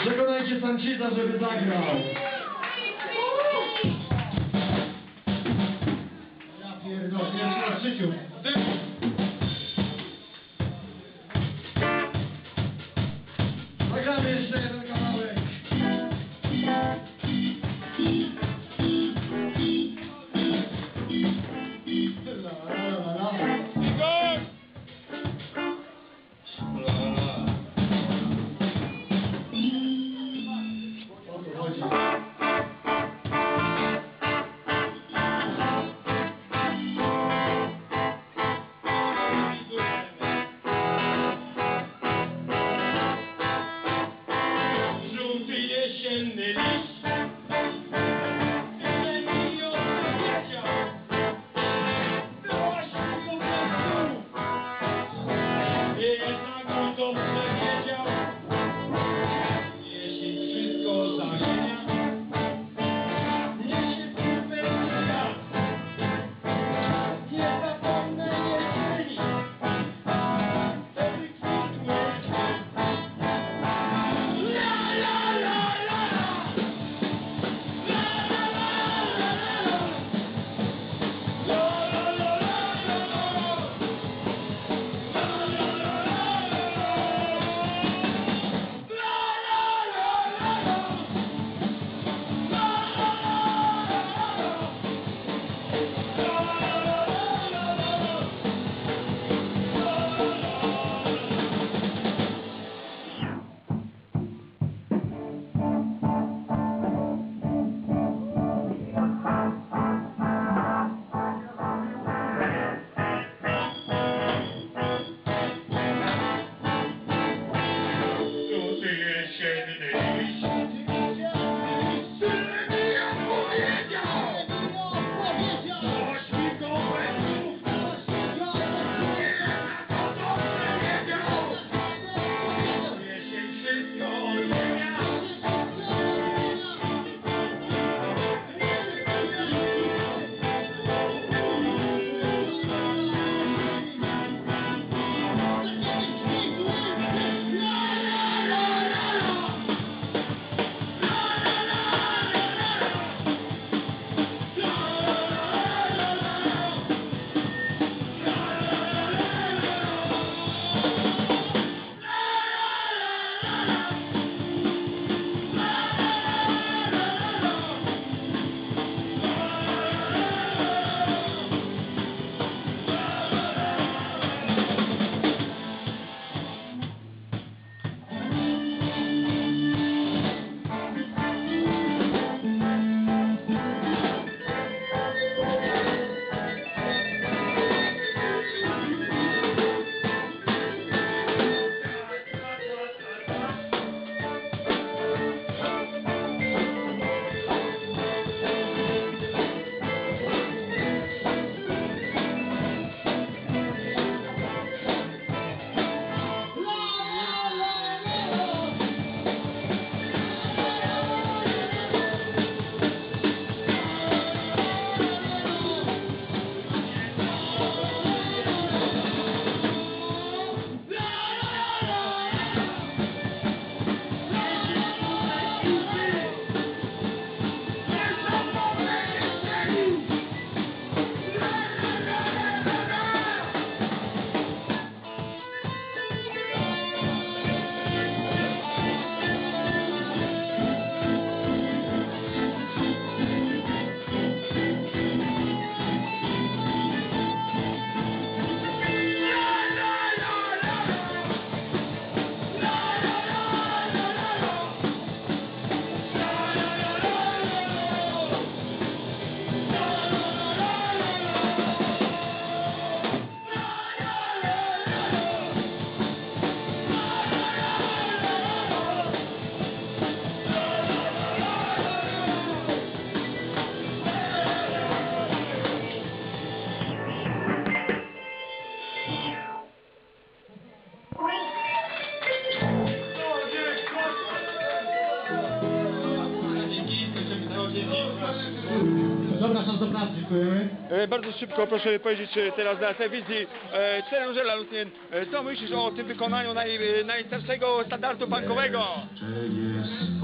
Przekonajcie Sanchita, żeby zagrał. Ja pierdolę, pierwszy raz w życiu. in the E, Bardzo szybko proszę powiedzieć e, teraz na telewizji e, Cerużela Lucien, e, co myślisz o tym wykonaniu naj, najstarszego standardu jest. Eee,